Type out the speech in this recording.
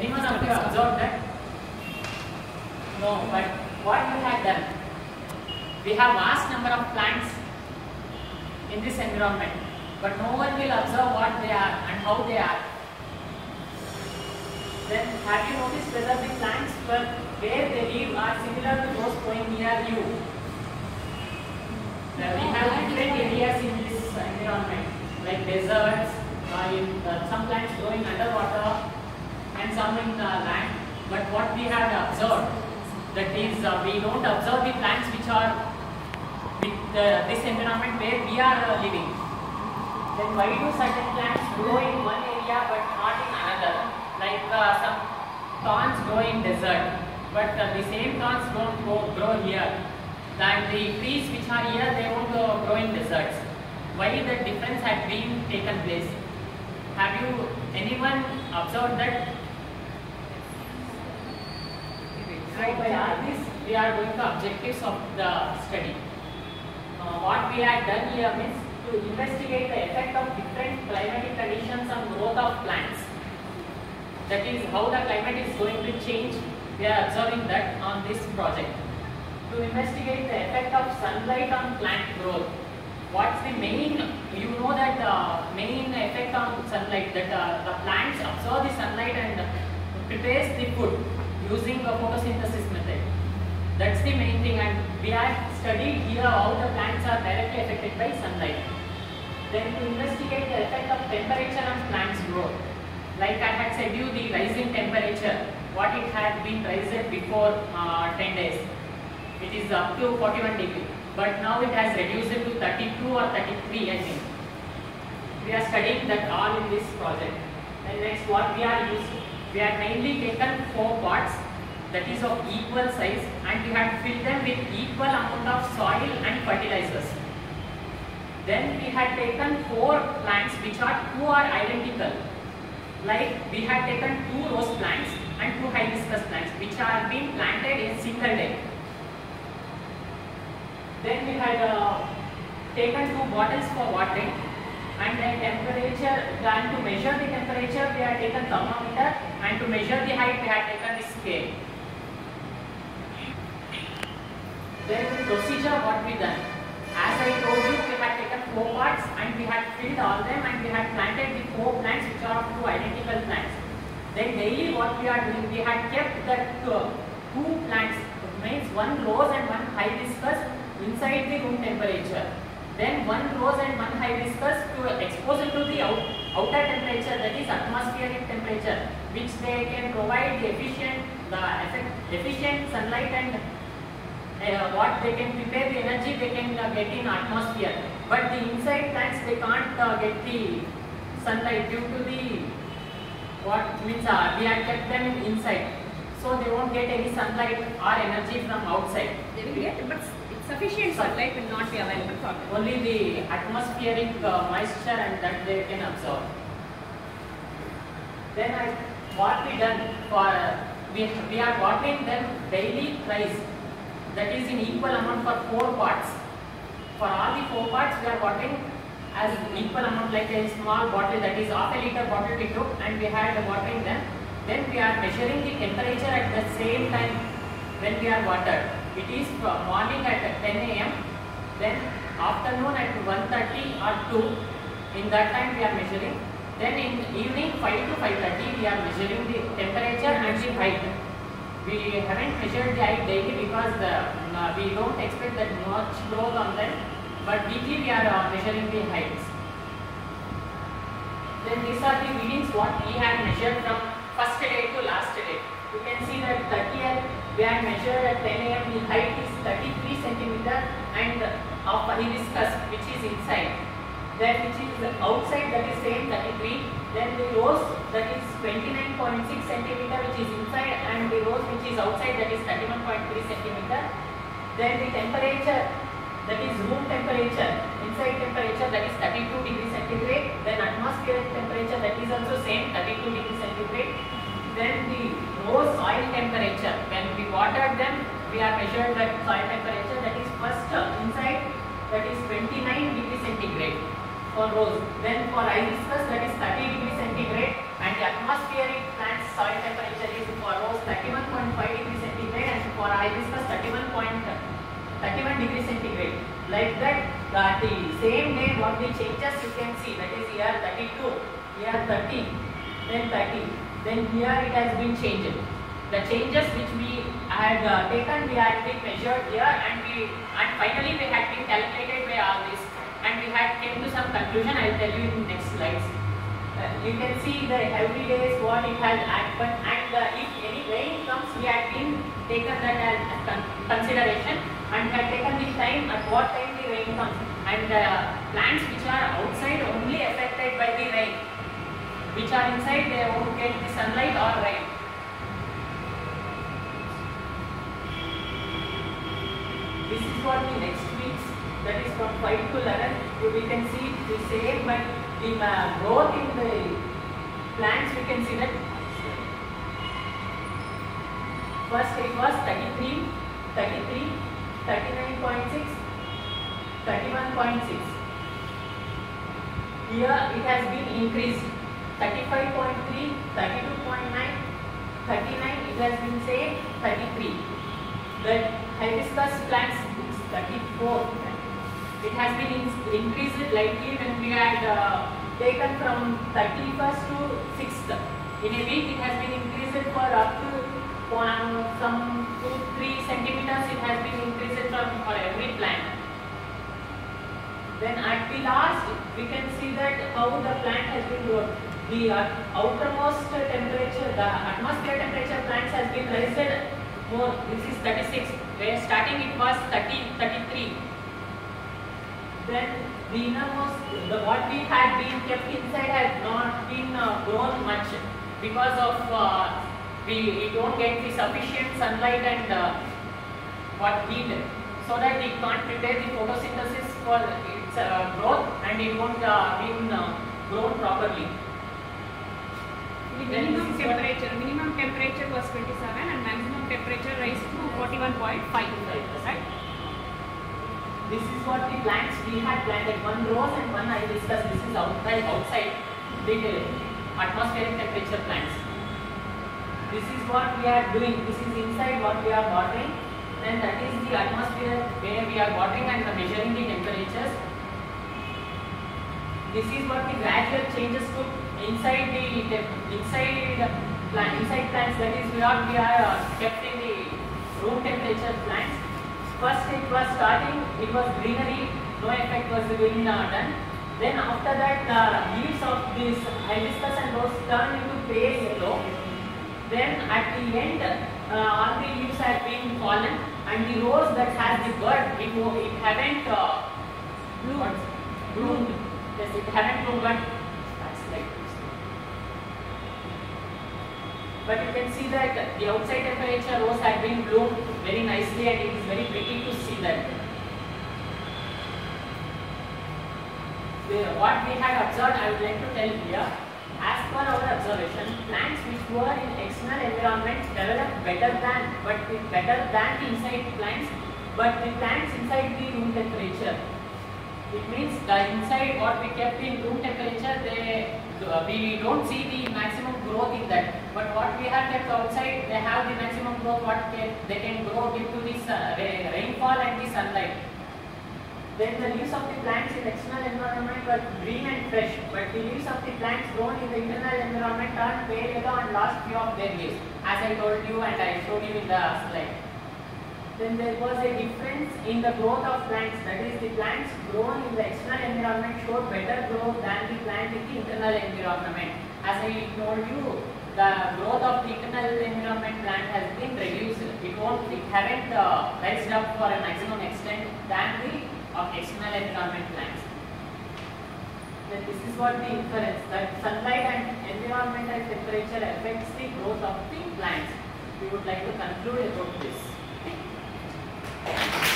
Anyone of you observed that? No, but what we had done? We have vast number of plants in this environment, but no one will observe what they are and how they are. Then have you noticed whether the plants were where they live are similar to those growing near you? We have different areas in this environment, like deserts, uh, in, uh, some plants growing underwater, and some in uh, land. But what we have observed, that is, uh, we don't observe the plants which are with uh, this environment where we are uh, living. Then why do certain plants grow in one area but not in another? Like uh, some thorns grow in desert, but uh, the same thorns don't grow, grow here. And the trees which are here, they won't grow in deserts. Why the difference had been taken place? Have you anyone observed that? This, we are going to objectives of the study. Uh, what we had done here means to investigate the effect of different climatic conditions on growth of plants. That is how the climate is going to change. We are observing that on this project. To investigate the effect of sunlight on plant growth. What's the main, you know that the main effect on sunlight, that uh, the plants absorb the sunlight and prepares the food using the photosynthesis method. That's the main thing and we have studied here how the plants are directly affected by sunlight. Then to investigate the effect of temperature on plants growth. Like I had said you the rising temperature, what it had been raised before uh, 10 days. It is up to 41 degree but now it has reduced it to 32 or 33 I think. We are studying that all in this project. And next what we are using, we have mainly taken four pots that is of equal size and we had filled them with equal amount of soil and fertilizers. Then we had taken four plants which are two are identical. Like we had taken two rose plants and two hibiscus plants which are being planted in single day. Then we had uh, taken two bottles for watering and then temperature, and to measure the temperature we had taken thermometer and to measure the height we had taken the scale. Then the procedure what we done. As I told you we had taken four parts and we had filled all them and we had planted the four plants which are two identical plants. Then daily what we are doing, we had kept uh, two plants, means one rose and one hibiscus inside the room temperature. Then one rose and one hibiscus to expose it to the out, outer temperature that is atmospheric temperature which they can provide the efficient, the effect, efficient sunlight and uh, what they can prepare the energy they can uh, get in atmosphere. But the inside plants they can't uh, get the sunlight due to the what means uh, we have kept them inside. So they won't get any sunlight or energy from outside. They will get, but sufficient sunlight will not be available for them. Only the atmospheric uh, moisture and that they can absorb. Then I, what we done for, we, we are watering them daily thrice. That is in equal amount for four parts. For all the four parts we are watering as equal amount like a small bottle that is half a liter bottle we took and we had the watering them. Then we are measuring the temperature at the same time when we are watered. It is morning at 10 a.m. Then afternoon at 1.30 or 2. In that time we are measuring. Then in evening 5 to 5.30 we are measuring the temperature and the height. We haven't measured the height daily because the, uh, we don't expect that much growth on them. But weekly we are uh, measuring the heights. Then these are the readings what we had measured from first day to last day. You can see that 30th we had measured at 10 am the height is 33 centimeter and of hibiscus which is inside. Then which is outside that is same 33. Then the rose that is 29.6 centimeter which is inside and the rose which is outside that is 31.3 centimeter. Then the temperature that is room temperature, inside temperature that is 32 degree centigrade, then atmospheric temperature that is also same 32 degree centigrade. Then the rose soil temperature, when we watered them, we are measured that soil temperature that is first uh, inside that is 29 degree centigrade for rose. Then for hibiscus that is 30 degree centigrade and the atmospheric plant soil temperature is for rose 31.5 degree centigrade and for hibiscus 31 point 31 degree centigrade. Like that, that the same day what the changes you can see that is here 32, here 30, then 30, then here it has been changed. The changes which we had uh, taken, we had been measured here and we and finally we had been calculated by all this and we had came to some conclusion. I will tell you in next slides. Uh, you can see the heavy days what it has happened and uh, if any rain comes we had been taken that as con- consideration and had taken the time at what time the rain comes and uh, plants which are outside only affected by the rain which are inside they won't get the sunlight or rain this is for the next that is from 5 to 11 we can see the same but the growth in the plants we can see that first it was 33 33 39.6 31.6 here it has been increased. 35.3 32.9 39 it has been say 33 the hibiscus plants is 34 it has been in- increased slightly when we had uh, taken from 31st to 6th in a week it has been increased for up to one, some 2 3 centimeters it has been increased from for every plant then at the last, we can see that how the plant has been grown. The outermost temperature, the atmosphere temperature plants has been raised more. This is 36. Where starting it was 30, 33. Then the innermost, the what we had been kept inside has not been uh, grown much because of uh, we, we don't get the sufficient sunlight and uh, what heat so that it can't prepare the photosynthesis for its uh, growth and it won't uh, been uh, grown properly. The minimum this is what- temperature, minimum temperature was 27 and maximum temperature raised to 41.5, right? This is what the plants we had planted one rose and one hibiscus. This is outside outside the atmospheric temperature plants. This is what we are doing. This is inside what we are watering. Then that is the atmosphere where we are watering and measuring the temperatures. This is what the gradual changes took inside the inside plant inside plants. That is what we are uh, kept in the room temperature plants. First it was starting, it was greenery, no effect was uh, done. Then after that the leaves of this hibiscus and rose turned into pale yellow. Then at the end uh, all the leaves have been fallen and the rose that has the bud, it, it haven't uh, bloomed. bloomed. Yes, it haven't bloomed but that's like this. But you can see that the outside temperature rose had been bloomed very nicely and it is very pretty to see that. What we had observed, I would like to tell here. As per our observation, plants which were in external environment developed better than, but better than the inside plants, but the plants inside the room temperature. It means the inside what we kept in room temperature, they uh, we don't see the maximum growth in that. But what we have kept outside, they have the maximum growth. What can, they can grow due to this uh, rainfall and the sunlight. Then the leaves of the plants in external environment were green and fresh, but the leaves of the plants grown in the internal environment turned pale yellow and lost few of their leaves, as I told you and I showed you in the slide. Then there was a difference in the growth of plants, that is the plants grown in the external environment showed better growth than the plant in the internal environment. As I told you, the growth of the internal environment plant has been reduced. It won't, it haven't uh, raised up for a maximum extent than the of external environment plants. Then this is what the inference that sunlight and environmental temperature affects the growth of the plants. We would like to conclude about this. Gracias.